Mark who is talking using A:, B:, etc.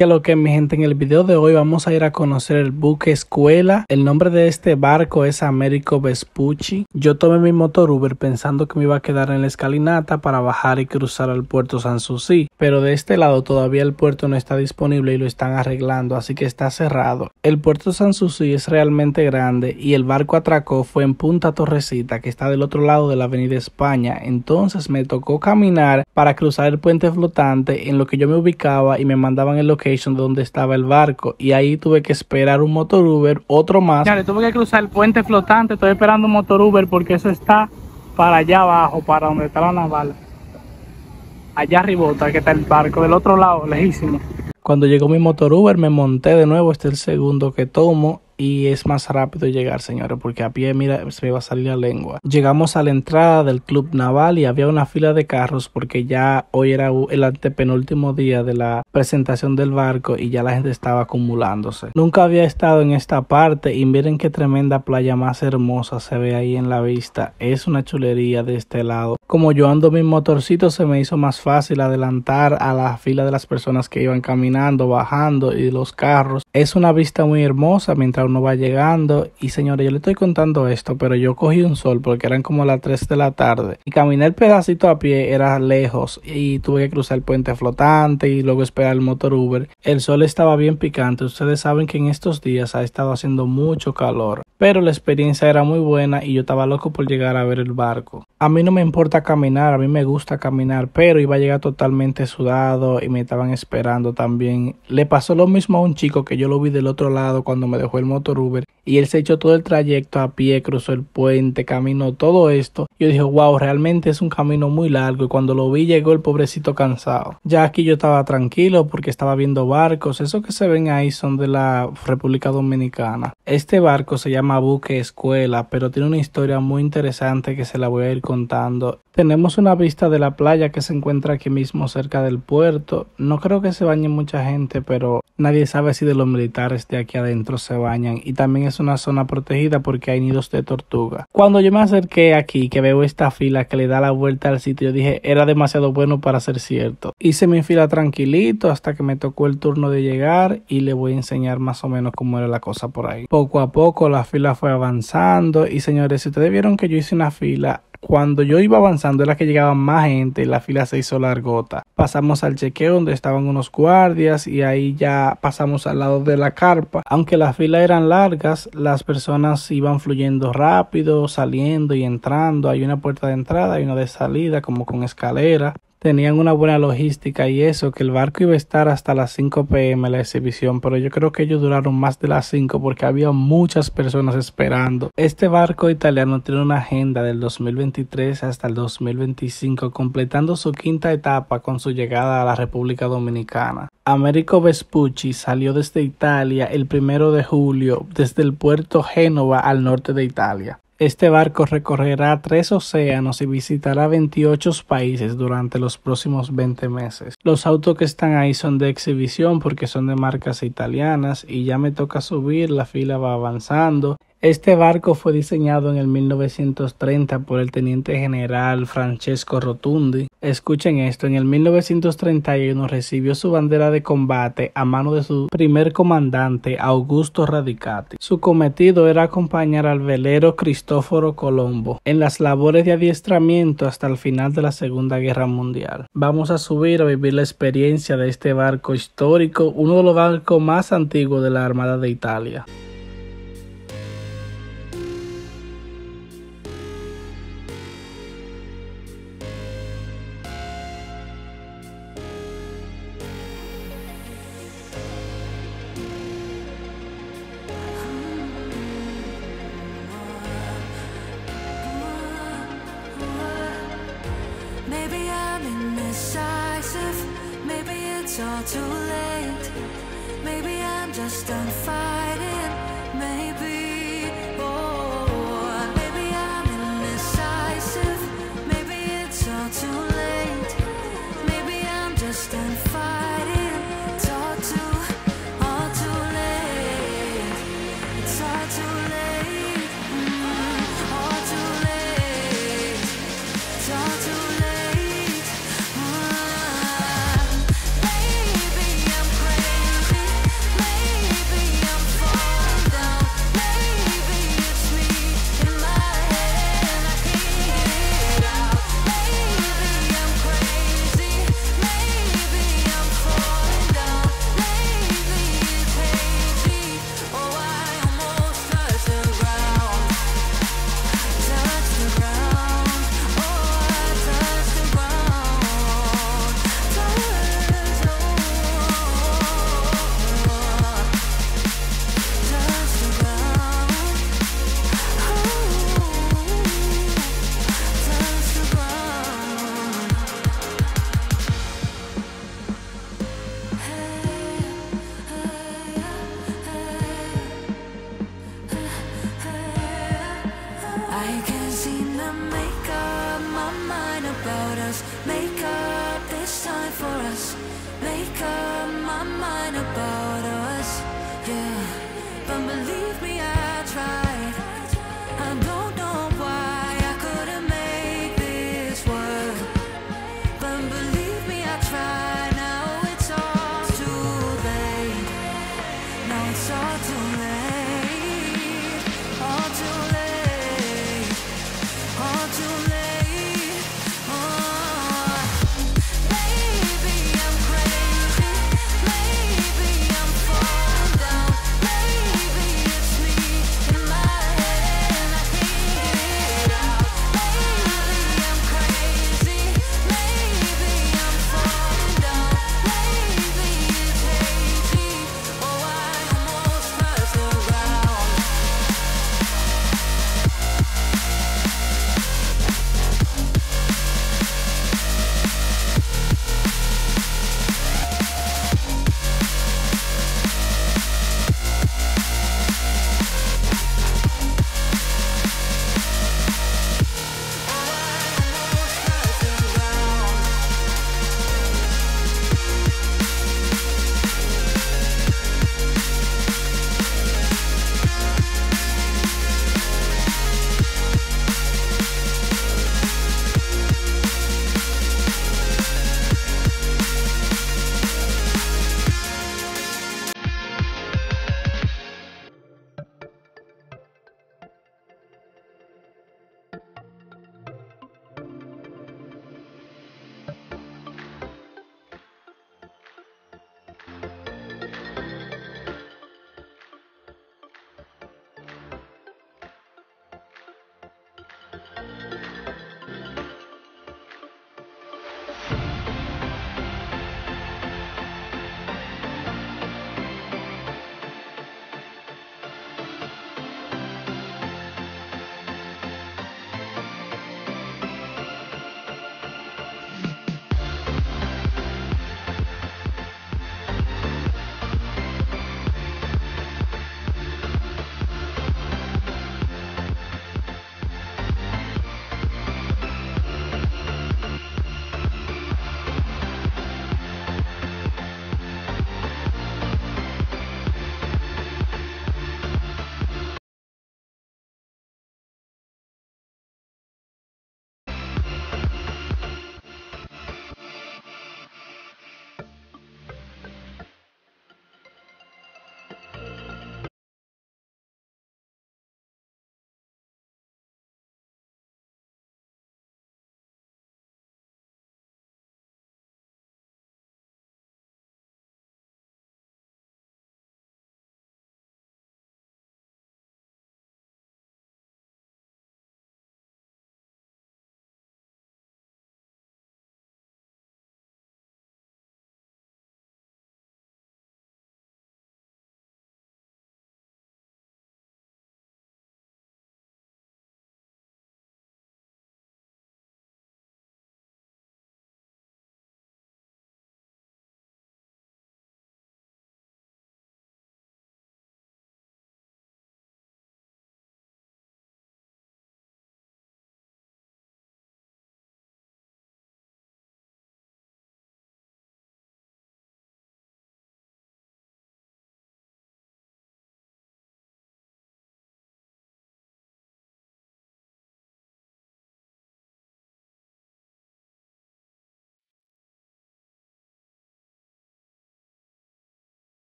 A: Que lo que mi gente en el video de hoy vamos a ir a conocer el buque escuela. El nombre de este barco es Américo Vespucci. Yo tomé mi motor Uber pensando que me iba a quedar en la escalinata para bajar y cruzar al puerto Sanssouci, pero de este lado todavía el puerto no está disponible y lo están arreglando, así que está cerrado. El puerto Sanssouci es realmente grande y el barco atracó fue en Punta Torrecita, que está del otro lado de la Avenida España. Entonces me tocó caminar para cruzar el puente flotante en lo que yo me ubicaba y me mandaban el location donde estaba el barco y ahí tuve que esperar un motor Uber, otro más. Ya, tuve que cruzar el puente flotante, estoy esperando un motor Uber porque eso está para allá abajo, para donde está la naval. Allá arriba que está el barco, del otro lado, lejísimo. Cuando llegó mi motor Uber me monté de nuevo, este es el segundo que tomo y es más rápido llegar, señores, porque a pie, mira, se me va a salir la lengua. Llegamos a la entrada del club naval y había una fila de carros porque ya hoy era el antepenúltimo día de la presentación del barco y ya la gente estaba acumulándose. Nunca había estado en esta parte y miren qué tremenda playa más hermosa se ve ahí en la vista. Es una chulería de este lado. Como yo ando mi motorcito se me hizo más fácil adelantar a la fila de las personas que iban caminando, bajando y los carros. Es una vista muy hermosa mientras uno va llegando. Y señores, yo le estoy contando esto, pero yo cogí un sol porque eran como las 3 de la tarde. Y caminé el pedacito a pie, era lejos. Y tuve que cruzar el puente flotante y luego esperar el motor Uber. El sol estaba bien picante. Ustedes saben que en estos días ha estado haciendo mucho calor. Pero la experiencia era muy buena y yo estaba loco por llegar a ver el barco. A mí no me importa caminar, a mí me gusta caminar, pero iba a llegar totalmente sudado y me estaban esperando también. Le pasó lo mismo a un chico que yo lo vi del otro lado cuando me dejó el motor Uber y él se echó todo el trayecto a pie, cruzó el puente, caminó todo esto. Yo dije, wow, realmente es un camino muy largo y cuando lo vi llegó el pobrecito cansado. Ya aquí yo estaba tranquilo porque estaba viendo barcos, esos que se ven ahí son de la República Dominicana. Este barco se llama Buque Escuela, pero tiene una historia muy interesante que se la voy a ir contando. Tenemos una vista de la playa que se encuentra aquí mismo cerca del puerto. No creo que se bañe mucha gente, pero nadie sabe si de los militares de aquí adentro se bañan y también es una zona protegida porque hay nidos de tortuga. Cuando yo me acerqué aquí, que veo esta fila que le da la vuelta al sitio, dije era demasiado bueno para ser cierto. Hice mi fila tranquilito hasta que me tocó el turno de llegar y le voy a enseñar más o menos cómo era la cosa por ahí. Poco a poco la fila fue avanzando y señores, si ustedes vieron que yo hice una fila cuando yo iba avanzando era que llegaba más gente la fila se hizo largota. Pasamos al chequeo donde estaban unos guardias y ahí ya pasamos al lado de la carpa. Aunque las filas eran largas, las personas iban fluyendo rápido, saliendo y entrando. Hay una puerta de entrada y una de salida como con escalera tenían una buena logística y eso, que el barco iba a estar hasta las 5 pm la exhibición, pero yo creo que ellos duraron más de las 5 porque había muchas personas esperando. Este barco italiano tiene una agenda del 2023 hasta el 2025, completando su quinta etapa con su llegada a la República Dominicana. Américo Vespucci salió desde Italia el primero de julio desde el puerto Génova al norte de Italia. Este barco recorrerá tres océanos y visitará 28 países durante los próximos 20 meses. Los autos que están ahí son de exhibición porque son de marcas italianas y ya me toca subir, la fila va avanzando este barco fue diseñado en el 1930 por el teniente general Francesco Rotundi. Escuchen esto, en el 1931 recibió su bandera de combate a mano de su primer comandante Augusto Radicati. Su cometido era acompañar al velero Cristóforo Colombo en las labores de adiestramiento hasta el final de la Segunda Guerra Mundial. Vamos a subir a vivir la experiencia de este barco histórico, uno de los barcos más antiguos de la Armada de Italia.
B: 那就。